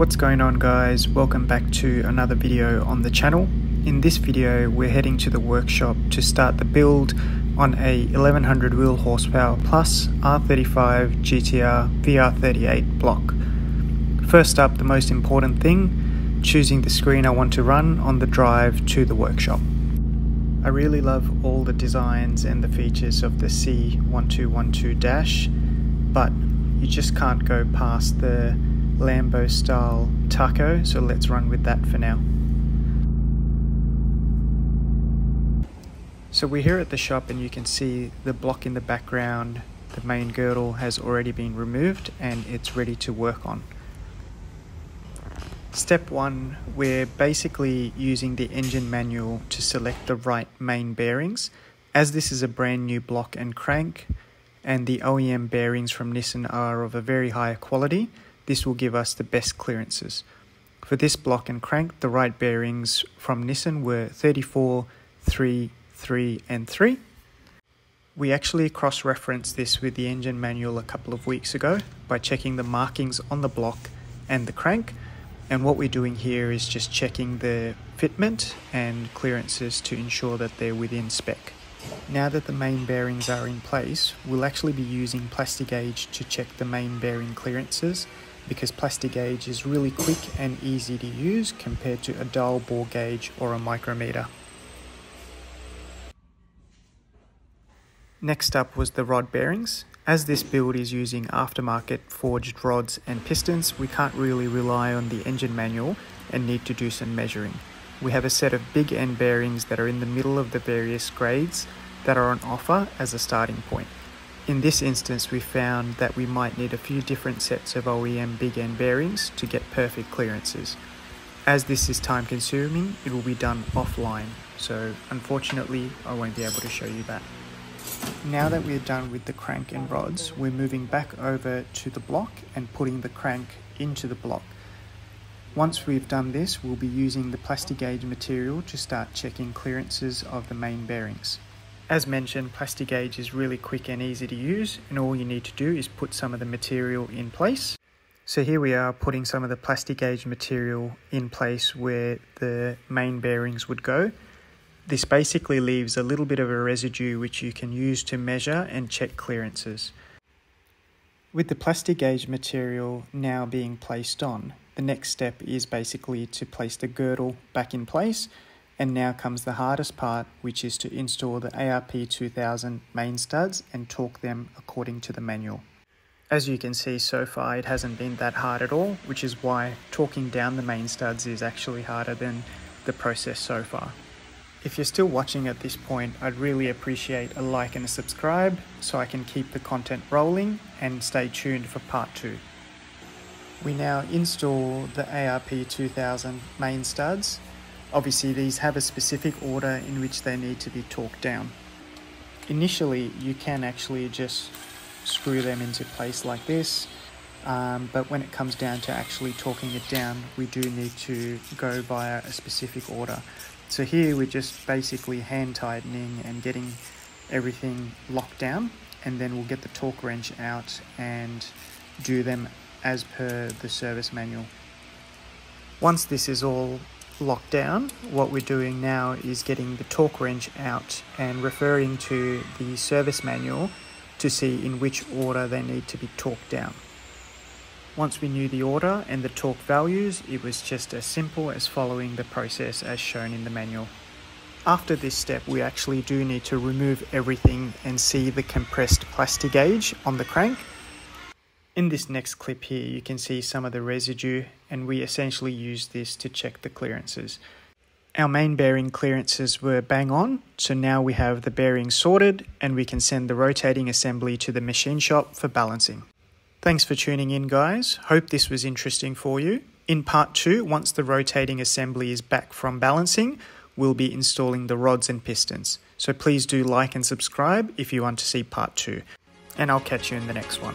What's going on guys, welcome back to another video on the channel. In this video we're heading to the workshop to start the build on a 1100 wheel horsepower plus R35 GTR VR38 block. First up the most important thing, choosing the screen I want to run on the drive to the workshop. I really love all the designs and the features of the C1212 dash, but you just can't go past the Lambo style tacho, so let's run with that for now. So we're here at the shop and you can see the block in the background, the main girdle has already been removed and it's ready to work on. Step one, we're basically using the engine manual to select the right main bearings. As this is a brand new block and crank, and the OEM bearings from Nissan are of a very high quality, this will give us the best clearances. For this block and crank, the right bearings from Nissan were 34, 3, 3, and 3. We actually cross-referenced this with the engine manual a couple of weeks ago by checking the markings on the block and the crank and what we're doing here is just checking the fitment and clearances to ensure that they're within spec. Now that the main bearings are in place, we'll actually be using plastic Plastigauge to check the main bearing clearances because Plastigauge is really quick and easy to use compared to a dial bore gauge or a micrometer. Next up was the rod bearings. As this build is using aftermarket forged rods and pistons, we can't really rely on the engine manual and need to do some measuring. We have a set of big end bearings that are in the middle of the various grades that are on offer as a starting point. In this instance, we found that we might need a few different sets of OEM big end bearings to get perfect clearances. As this is time consuming, it will be done offline, so unfortunately I won't be able to show you that. Now that we're done with the crank and rods, we're moving back over to the block and putting the crank into the block. Once we've done this, we'll be using the Plastigauge material to start checking clearances of the main bearings. As mentioned, Plastigauge is really quick and easy to use and all you need to do is put some of the material in place. So here we are putting some of the Plastigauge material in place where the main bearings would go this basically leaves a little bit of a residue which you can use to measure and check clearances. With the Plastigauge material now being placed on, the next step is basically to place the girdle back in place and now comes the hardest part which is to install the ARP 2000 main studs and torque them according to the manual. As you can see so far it hasn't been that hard at all which is why torquing down the main studs is actually harder than the process so far. If you're still watching at this point, I'd really appreciate a like and a subscribe so I can keep the content rolling and stay tuned for part 2. We now install the ARP 2000 main studs. Obviously these have a specific order in which they need to be torqued down. Initially you can actually just screw them into place like this um, but when it comes down to actually torquing it down we do need to go via a specific order. So here we're just basically hand tightening and getting everything locked down and then we'll get the torque wrench out and do them as per the service manual. Once this is all locked down, what we're doing now is getting the torque wrench out and referring to the service manual to see in which order they need to be torqued down. Once we knew the order and the torque values, it was just as simple as following the process as shown in the manual. After this step, we actually do need to remove everything and see the compressed Plastigauge on the crank. In this next clip here, you can see some of the residue and we essentially use this to check the clearances. Our main bearing clearances were bang on, so now we have the bearings sorted and we can send the rotating assembly to the machine shop for balancing. Thanks for tuning in, guys. Hope this was interesting for you. In part two, once the rotating assembly is back from balancing, we'll be installing the rods and pistons. So please do like and subscribe if you want to see part two. And I'll catch you in the next one.